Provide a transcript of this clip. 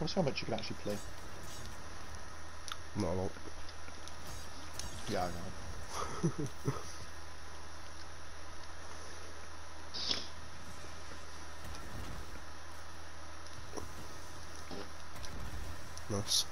What's how much you can actually play? Not a lot. Yeah, I know. Nice.